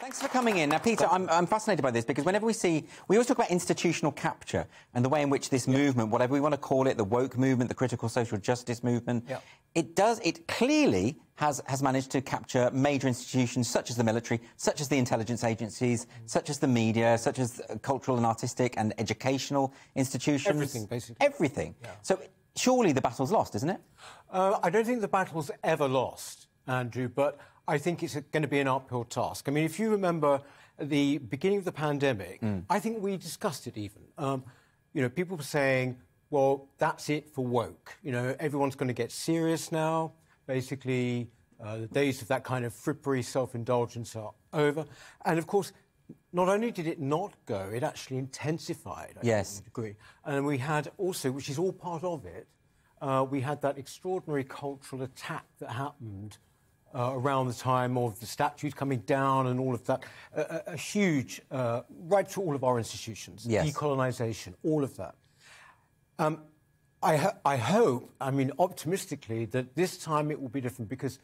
Thanks for coming in. Now, Peter, I'm, I'm, fascinated by this because whenever we see, we always talk about institutional capture and the way in which this yeah. movement, whatever we want to call it, the woke movement, the critical social justice movement, yeah. it does, it clearly has, has managed to capture major institutions such as the military, such as the intelligence agencies, mm. such as the media, such as cultural and artistic and educational institutions. Everything, basically. Everything. Yeah. So surely the battle's lost, isn't it? Uh, I don't think the battle's ever lost, Andrew, but I think it's going to be an uphill task. I mean, if you remember the beginning of the pandemic, mm. I think we discussed it even. Um, you know, people were saying, well, that's it for woke. You know, everyone's going to get serious now. Basically, uh, the days of that kind of frippery self indulgence are over. And of course, not only did it not go, it actually intensified. I yes. Degree. And we had also, which is all part of it, uh, we had that extraordinary cultural attack that happened uh, around the time of the statues coming down and all of that. A, a huge, uh, right to all of our institutions, yes. decolonisation, all of that. Um, I, ho- I hope, I mean, optimistically, that this time it will be different because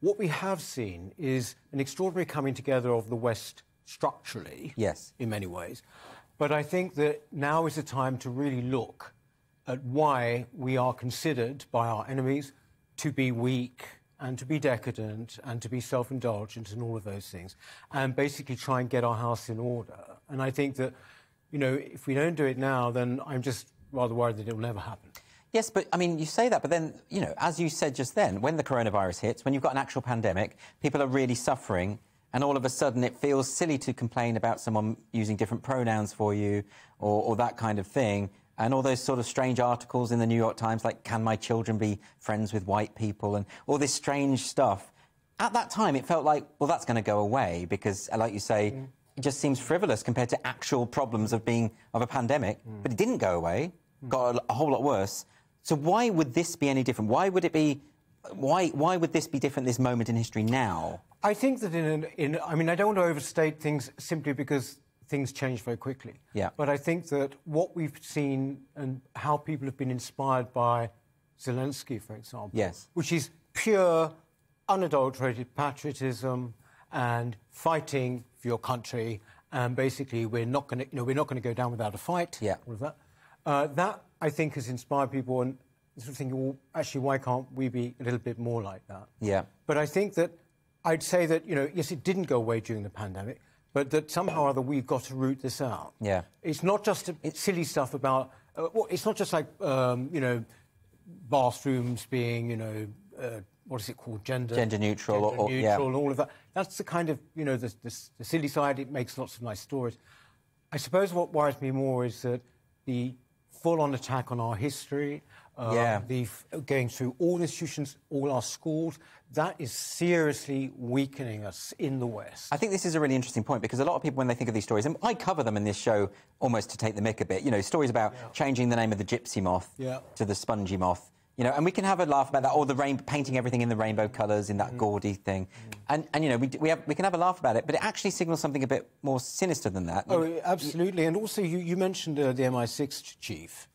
what we have seen is an extraordinary coming together of the West structurally, yes, in many ways. But I think that now is the time to really look at why we are considered by our enemies to be weak, and to be decadent and to be self indulgent and all of those things, and basically try and get our house in order. And I think that, you know, if we don't do it now, then I'm just rather worried that it will never happen. Yes, but I mean, you say that, but then, you know, as you said just then, when the coronavirus hits, when you've got an actual pandemic, people are really suffering, and all of a sudden it feels silly to complain about someone using different pronouns for you or, or that kind of thing and all those sort of strange articles in the New York Times, like, can my children be friends with white people, and all this strange stuff. At that time, it felt like, well, that's going to go away because, like you say, mm. it just seems frivolous compared to actual problems of being of a pandemic. Mm. But it didn't go away; mm. got a, a whole lot worse. So why would this be any different? Why would it be? Why why would this be different? This moment in history now? I think that in, in I mean, I don't want to overstate things simply because things change very quickly. Yeah. But I think that what we've seen and how people have been inspired by Zelensky, for example, yes. which is pure, unadulterated patriotism and fighting for your country, and basically we're not going to, you know, we're not going to go down without a fight. Yeah. All of that. Uh, that I think has inspired people, and sort of thinking, well, actually, why can't we be a little bit more like that? Yeah. But I think that I'd say that you know, yes, it didn't go away during the pandemic but that somehow or other we've got to root this out. Yeah. It's not just it's silly stuff about, uh, well, it's not just like, um, you know, bathrooms being, you know, uh, what is it called? Gender, gender neutral, gender or, neutral yeah. and all of that. That's the kind of, you know, the, the, the silly side. It makes lots of nice stories. I suppose what worries me more is that the full-on attack on our history, uh, yeah. the going through all institutions, all our schools, that is seriously weakening us in the West. I think this is a really interesting point because a lot of people, when they think of these stories, and I cover them in this show almost to take the mick a bit, you know, stories about yeah. changing the name of the gypsy moth yeah. to the spongy moth. You know, and we can have a laugh about that, or the rain, painting everything in the rainbow colours in that mm. gaudy thing, mm. and and you know we, we have we can have a laugh about it, but it actually signals something a bit more sinister than that. Oh, absolutely, and also you you mentioned uh, the MI6 chief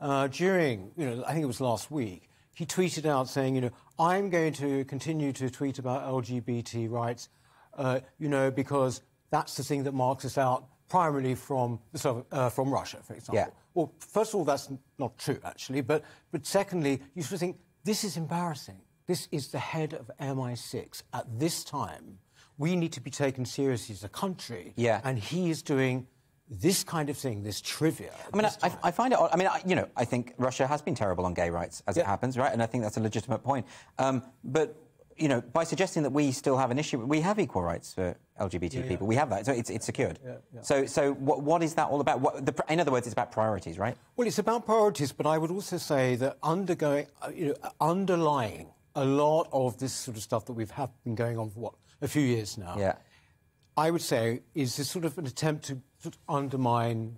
uh, during you know I think it was last week he tweeted out saying, you know, I'm going to continue to tweet about LGBT rights, uh, you know, because that's the thing that marks us out primarily from, uh, from Russia, for example. Yeah. Well, first of all, that's not true, actually. But, but secondly, you sort of think, this is embarrassing. This is the head of MI6 at this time. We need to be taken seriously as a country. Yeah. And he is doing this kind of thing, this trivia. I mean, I, I, find it. Odd. I mean, I, you know, I think Russia has been terrible on gay rights, as yeah. it happens, right? And I think that's a legitimate point. Um, but you know, by suggesting that we still have an issue, we have equal rights for LGBT yeah, people. Yeah. We have that, so it's, it's secured. So, so what, what is that all about? What, the, in other words, it's about priorities, right? Well, it's about priorities, but I would also say that undergoing, uh, you know, underlying a lot of this sort of stuff that we've have been going on for what a few years now. Yeah. I would say is this sort of an attempt to undermine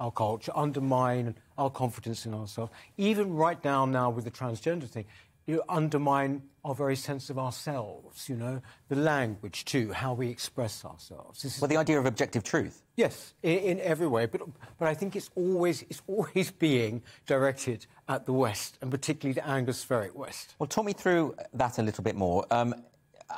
our culture, undermine our confidence in ourselves. Even right now, now with the transgender thing, you undermine our very sense of ourselves, you know, the language too, how we express ourselves. This well, the idea of objective truth. Yes, in, in, every way, but but I think it's always it's always being directed at the West, and particularly the Anglospheric West. Well, talk me through that a little bit more. Um,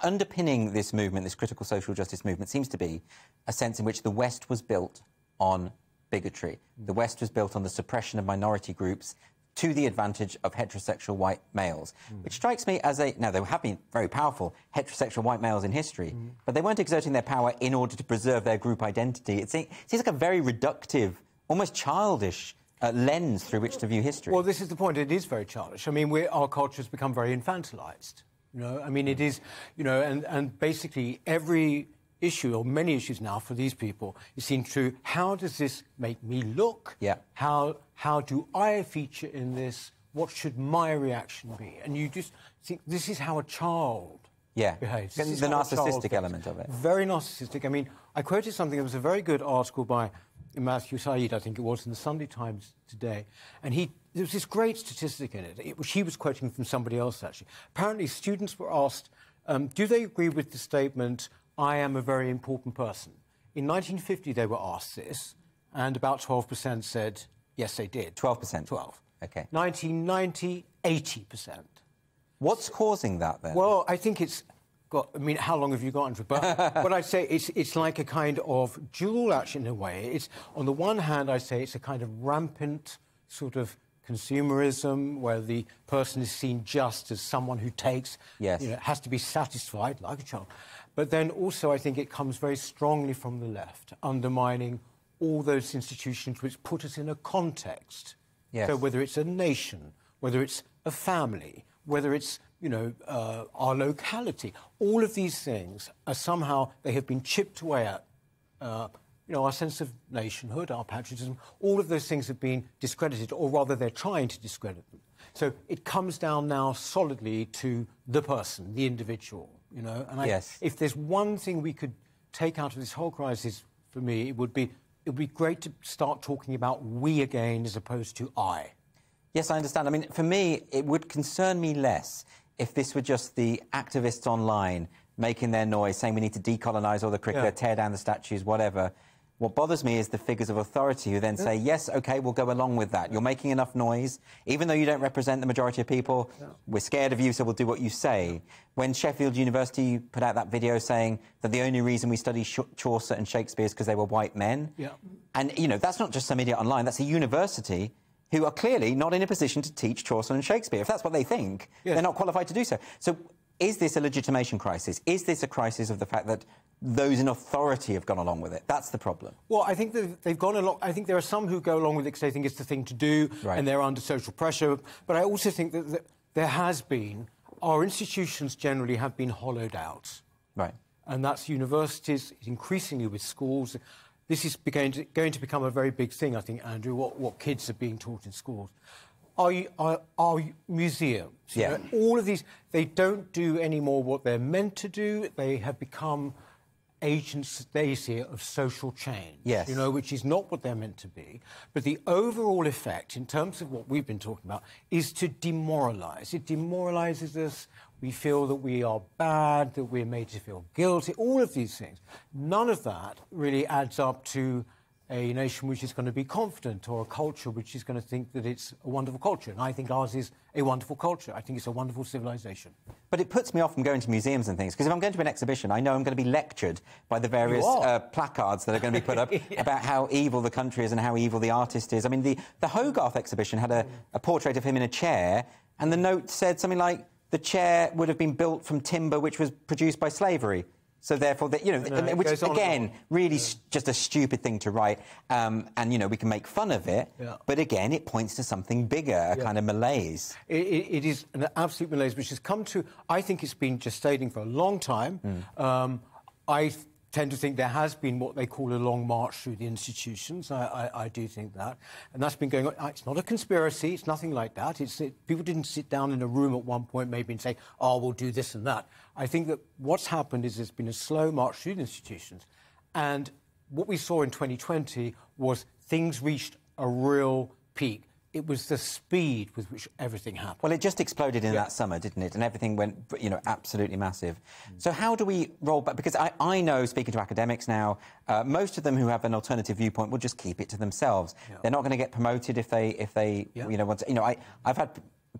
underpinning this movement, this critical social justice movement, seems to be a sense in which the West was built on bigotry. The West was built on the suppression of minority groups to the advantage of heterosexual white males, mm. which strikes me as a. Now, there have been very powerful heterosexual white males in history, mm. but they weren't exerting their power in order to preserve their group identity. It seems, it seems like a very reductive, almost childish uh, lens through which to view history. Well, this is the point. It is very childish. I mean, our culture has become very infantilized. You know, I mean, it is, you know, and, and basically every issue, or many issues now for these people, is seen through how does this make me look? Yeah. How, how do I feature in this? What should my reaction be? And you just think this is how a child yeah. behaves. The, narcissistic element of it. Very narcissistic. I mean, I quoted something, there was a very good article by Matthew Syed, I think it was, in the Sunday Times today, and he there was this great statistic in it. it he was quoting from somebody else, actually. Apparently, students were asked, um, do they agree with the statement, I am a very important person? In 1950, they were asked this, and about 12% said, yes, they did. 12%? 12. Okay. 1990, 80%. What's causing that, then? Well, I think it's got, I mean, how long have you got, Andrew? But what I'd say it's, it's like a kind of dual action in a way. It's, on the one hand, I say it's a kind of rampant sort of consumerism, where the person is seen just as someone who takes, yes. you know, has to be satisfied like a child. But then also, I think it comes very strongly from the left, undermining all those institutions which put us in a context. Yes. So whether it's a nation, whether it's a family, whether it's you know, uh, our locality. All of these things are somehow, they have been chipped away at. Uh, you know, our sense of nationhood, our patriotism, all of those things have been discredited, or rather, they're trying to discredit them. So it comes down now solidly to the person, the individual, you know. And I, yes. if there's one thing we could take out of this whole crisis, for me, it would be it would be great to start talking about we again as opposed to I. Yes, I understand. I mean, for me, it would concern me less if this were just the activists online making their noise, saying we need to decolonise all the cricket, yeah. tear down the statues, whatever. What bothers me is the figures of authority who then say, yes, OK, we'll go along with that. You're making enough noise. Even though you don't represent the majority of people, yeah. we're scared of you, so we'll do what you say. When Sheffield University put out that video saying that the only reason we study Chaucer and Shakespeare is because they were white men. Yeah. And, you know, that's not just some idiot online, that's a university who are clearly not in a position to teach Chaucer and Shakespeare. If that's what they think, yes. they're not qualified to do so. So is this a legitimation crisis? Is this a crisis of the fact that those in authority have gone along with it? That's the problem. Well, I think they've gone along. I think there are some who go along with it because they think it's the thing to do right. and they're under social pressure. But I also think that, that there has been, our institutions generally have been hollowed out. Right. And that's universities, increasingly with schools. This is going to, going to become a very big thing, I think, Andrew, what, what kids are being taught in schools. Our, our, our museums, yeah. You know, all of these, they don't do anymore what they're meant to do. They have become agents, they say, of social change, yes. you know, which is not what they're meant to be. But the overall effect, in terms of what we've been talking about, is to demoralise. It demoralises us. We feel that we are bad, that we're made to feel guilty, all of these things. None of that really adds up to a nation which is going to be confident or a culture which is going to think that it's a wonderful culture. And I think ours is a wonderful culture. I think it's a wonderful civilization. But it puts me off from going to museums and things because if I'm going to an exhibition, I know I'm going to be lectured by the various uh, placards that are going to be put up yeah. about how evil the country is and how evil the artist is. I mean, the, the Hogarth exhibition had a, a portrait of him in a chair, and the note said something like, the chair would have been built from timber which was produced by slavery. So therefore, the, you know, no, which again, really yeah. just a stupid thing to write. Um, and you know, we can make fun of it, yeah. but again, it points to something bigger, a yeah. kind of malaise. It, it, it is an absolute malaise, which has come to. I think it's been gestating for a long time. Mm. Um, I tend to think there has been what they call a long march through the institutions. I, I, I do think that. And that's been going on. Ah, it's not a conspiracy. It's nothing like that. It's, it, people didn't sit down in a room at one point maybe and say, oh, we'll do this and that. I think that what's happened is there's been a slow march through the institutions. And what we saw in 2020 was things reached a real peak it was the speed with which everything happened. Well, it just exploded in yeah. that summer, didn't it? And everything went, you know, absolutely massive. Mm. So how do we roll back? Because I, I know, speaking to academics now, uh, most of them who have an alternative viewpoint will just keep it to themselves. Yeah. They're not going to get promoted if they, if they, yeah. you know, want to, you know, I, I've had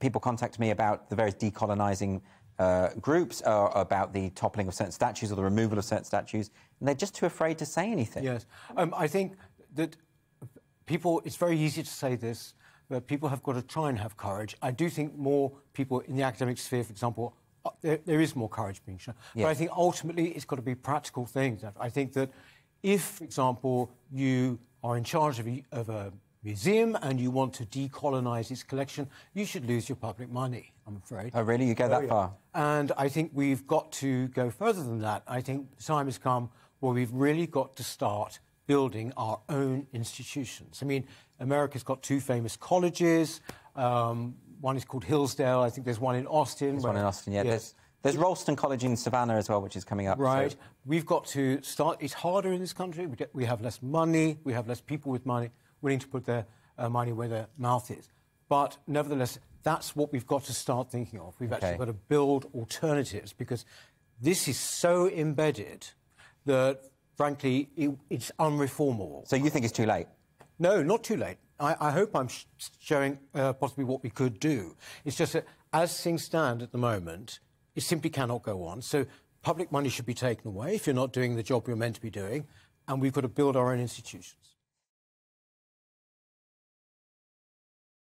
people contact me about the various decolonising uh, groups uh, about the toppling of certain statues or the removal of certain statues, and they're just too afraid to say anything. Yes. Um, I think that people, it's very easy to say this, but people have got to try and have courage. I do think more people in the academic sphere, for example, uh, there, there is more courage being shown. Yeah. But I think ultimately it's got to be practical things. I think that if, for example, you are in charge of a, of a museum and you want to decolonize its collection, you should lose your public money, I'm afraid. Oh, really? You go that yeah. far? And I think we've got to go further than that. I think the time has come where we've really got to start building our own institutions. I mean, America's got two famous colleges. Um, one is called Hillsdale. I think there's one in Austin. There's where- one in Austin, yeah. There's, there's Ralston College in Savannah as well, which is coming up. so- Right. We've got to start. It's harder in this country. We, get, we have less money. We have less people with money willing to put their uh, money where their mouth is. But nevertheless, that's what we've got to start thinking of. We've Okay. actually got to build alternatives because this is so embedded that, frankly, it, it's unreformable. So you think it's too late? No, not too late. I, I hope I'm sh- showing uh, possibly what we could do. It's just that as things stand at the moment, it simply cannot go on. So public money should be taken away if you're not doing the job you're meant to be doing, and we've got to build our own institutions.